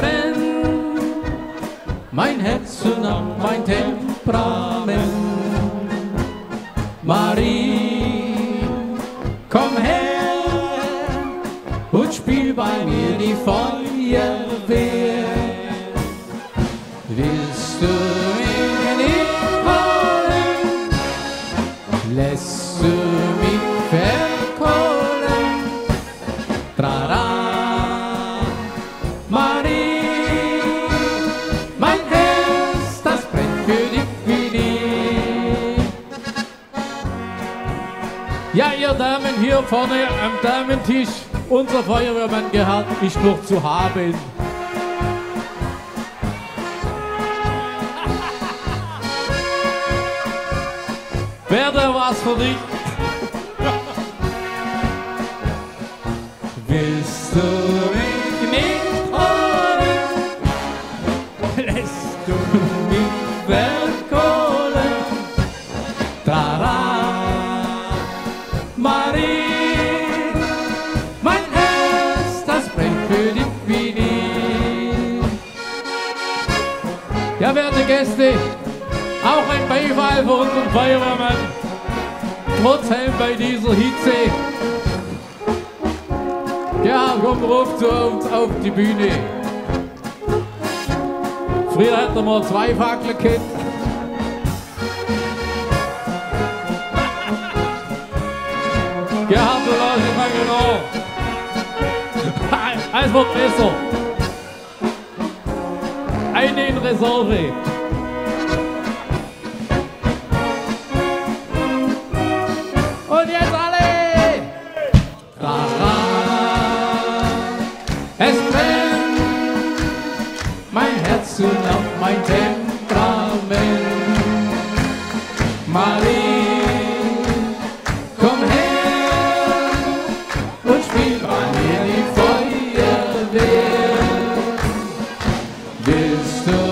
Temperament, mein Herz nahm mein Temperament. Marie, komm her und spiel bei mir die Feuerwehr. Willst du Ja, ihr Damen hier vorne am Damentisch, unser Feuerwehrmann gehört ist noch zu haben. Wäre da was für dich? Willst du Marie, mein Herz, das brennt für dich wie nie. Ja, werte Gäste, auch ein Beifall für unseren Feuerwehrmann. Trotzdem bei dieser Hitze. Ja, komm rauf zu uns auf die Bühne. Früher hatten wir zwei Fackeln gehabt. Wird besser. Eine in Reserve. Und jetzt alle! Es brennt, mein Herz und auch mein Tempo. still